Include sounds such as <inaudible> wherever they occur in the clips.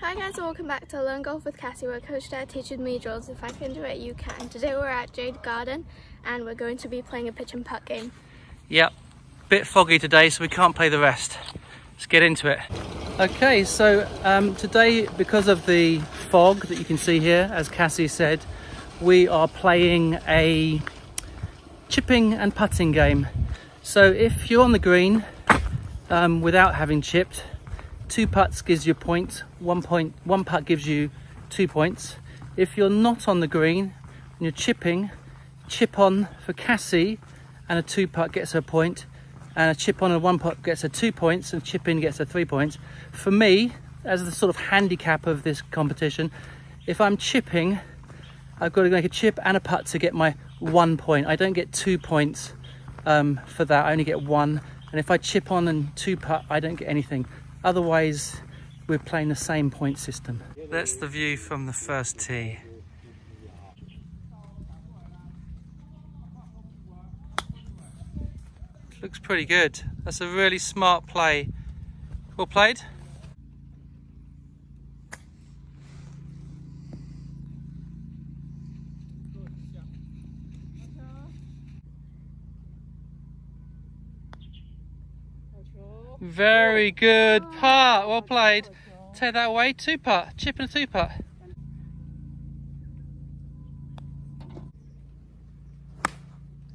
Hi guys, welcome back to Learn Golf with Cassie where Coach Dad teaches me drills. If I can do it, you can. Today we're at Jade Garden and we're going to be playing a pitch and putt game. Yep, bit foggy today so we can't play the rest. Let's get into it. Okay, so um, today because of the fog that you can see here, as Cassie said, we are playing a chipping and putting game. So if you're on the green um, without having chipped, two putts gives you a point, one point, one putt gives you two points. If you're not on the green and you're chipping, chip on for Cassie and a two putt gets her a point and a chip on and one putt gets her two points and chip in gets her three points. For me, as the sort of handicap of this competition, if I'm chipping, I've got to make a chip and a putt to get my one point. I don't get two points um, for that, I only get one. And if I chip on and two putt, I don't get anything. Otherwise, we're playing the same point system. That's the view from the first tee. Looks pretty good. That's a really smart play. Well played. Very good putt. Well played. Take that away. Two putt. Chip and a two putt.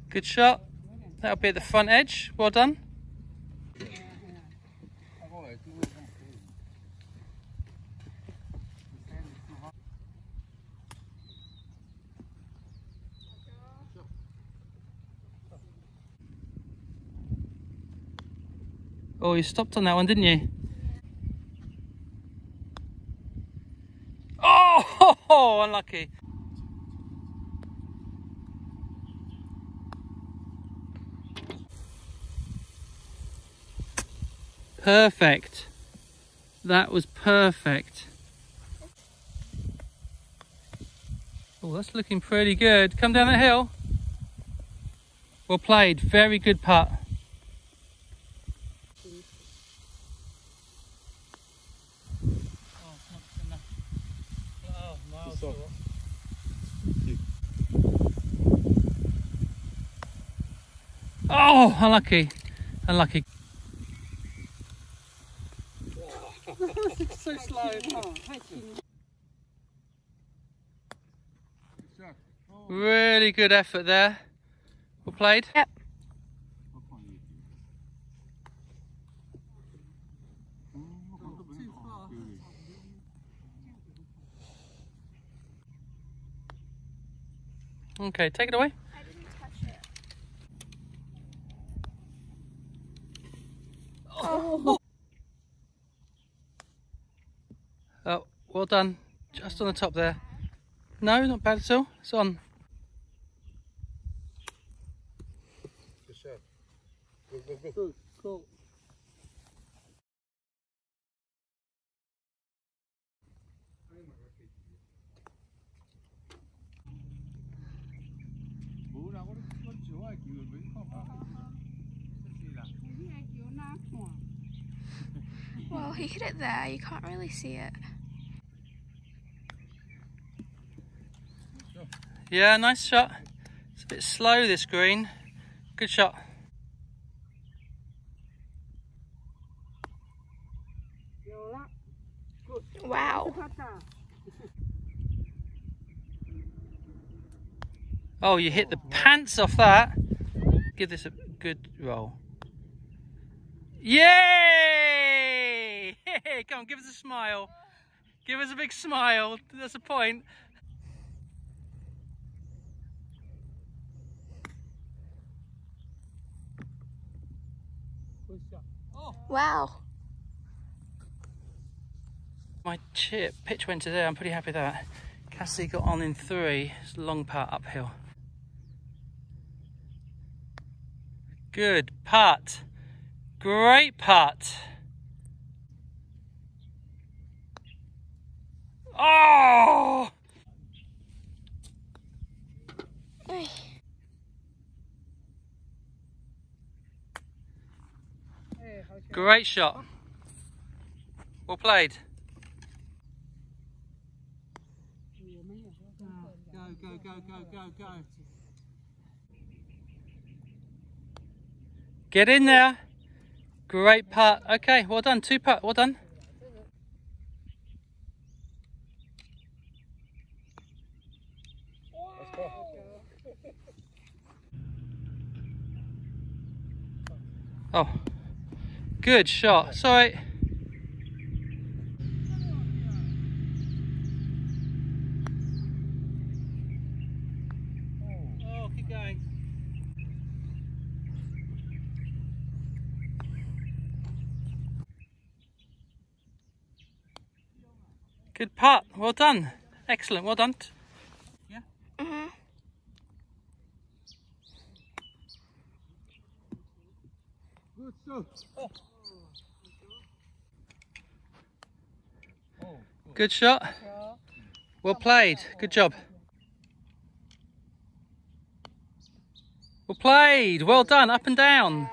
Good shot. That'll be at the front edge. Well done. Oh, you stopped on that one, didn't you? Oh, <laughs> unlucky. Perfect. That was perfect. Oh, that's looking pretty good. Come down the hill. Well played. Very good putt. Oh, unlucky. Unlucky. so slow. Really good effort there. Well played. Yep. Okay, take it away. I didn't touch it. Oh, well done. Just on the top there. No, not bad at all. It's on. Well, he hit it there. You can't really see it. Yeah, nice shot. It's a bit slow this green. Good shot. Wow. Oh, you hit the pants off that. Give this a good roll. Yay! Come on, give us a smile. Give us a big smile. That's a point. Wow. My chip pitch went to there. I'm pretty happy with that. Cassie got on in three. It's a long part uphill. Good putt. Great putt. Oh! Great shot. Well played. Go, go, go, go, go, go. Get in there. Great putt. Okay, well done. Two putt. Well done. Oh, good shot. Sorry. Oh, keep going. Good putt. Well done. Excellent. Well done. Yeah. Mhm. Good shot. Good shot. Well played. Good job. Well played. Well done. Up and down.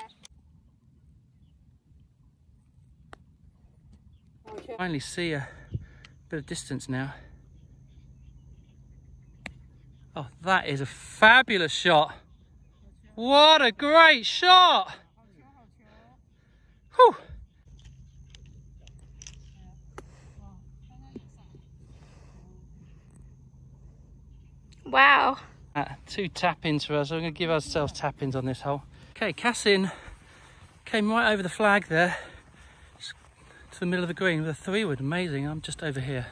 Finally see a bit of distance now. Oh, that is a fabulous shot. What a great shot. Whew. Wow. Uh, two tap-ins for us. We're going to give ourselves tap-ins on this hole. Okay, Cassie came right over the flag there to the middle of the green with a three-wood. Amazing. I'm just over here.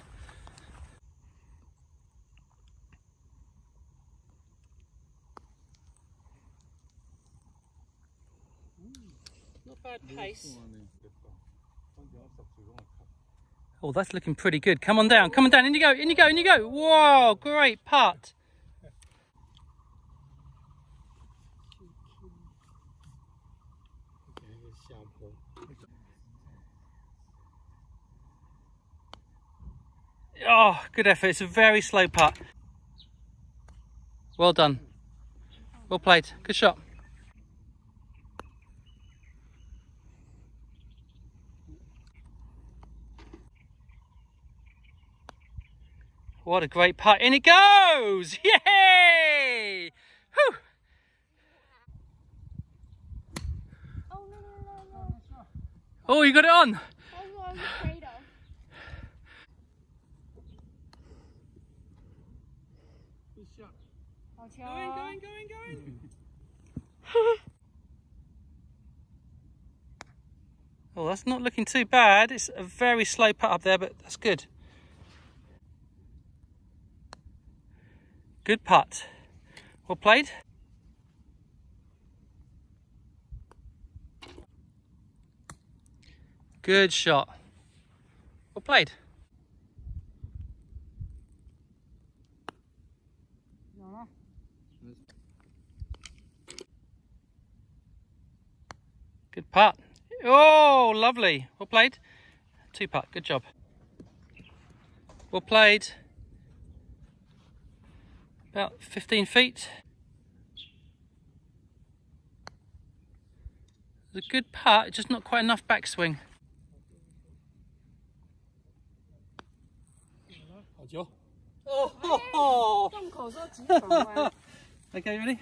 Oh, that's looking pretty good. Come on down, come on down. In you go, in you go, in you go. Whoa, great putt. Oh, good effort. It's a very slow putt. Well done. Well played. Good shot. What a great putt. In it goes! Yay! Whew. Oh, you got it on. Going, going, going, going. <laughs> Oh, that's not looking too bad. It's a very slow putt up there, but that's good. Good putt. Well played. Good shot. Well played. Good putt. Oh, lovely. Well played. Two putt. Good job. Well played about 15 feet. It's a good putt, just not quite enough backswing. <laughs> Okay, ready?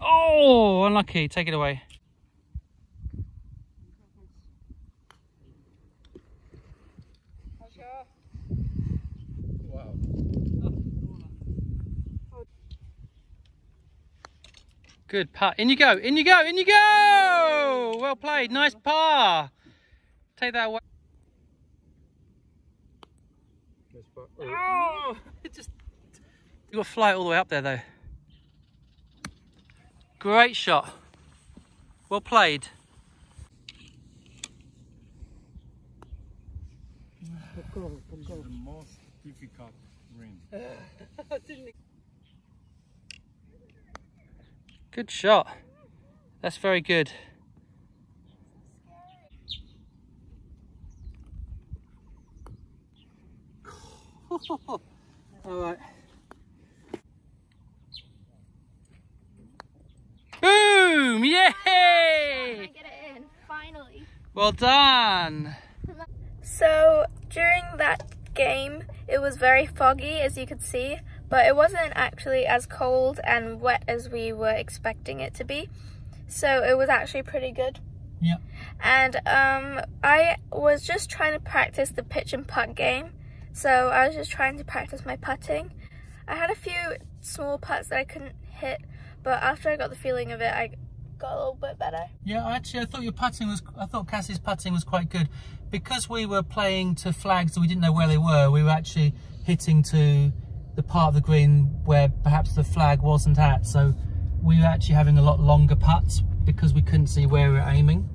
Oh, unlucky. Take it away. 好球！Good putt. In you go. In you go. In you go. Well played. Nice par. Take that away. Nice putt. Oh. Oh, it just you got to fly it all the way up there though. Great shot. Well played. This is the most difficult ring. Good shot. That's very good. <laughs> all right. Boom! Yay! I get it in, finally. Well done. <laughs> So during that game, it was very foggy as you could see, but it wasn't actually as cold and wet as we were expecting it to be. So it was actually pretty good. Yeah. And um, I was just trying to practice the pitch and putt game. So I was just trying to practice my putting. I had a few small putts that I couldn't hit, but after I got the feeling of it, I got a little bit better. Yeah, actually, I thought your putting was. I thought Cassie's putting was quite good because we were playing to flags and we didn't know where they were. We were actually hitting to the part of the green where perhaps the flag wasn't at. So we were actually having a lot longer putts because we couldn't see where we were aiming.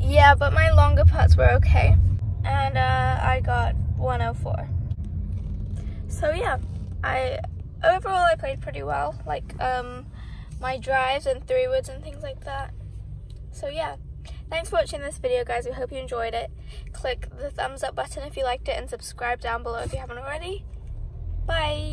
Yeah, but my longer putts were okay, and uh, I got 104. So yeah, I overall I played pretty well. Like um, my drives and three woods and things like that. So yeah, thanks for watching this video guys. We hope you enjoyed it. Click the thumbs up button if you liked it and subscribe down below if you haven't already. Bye!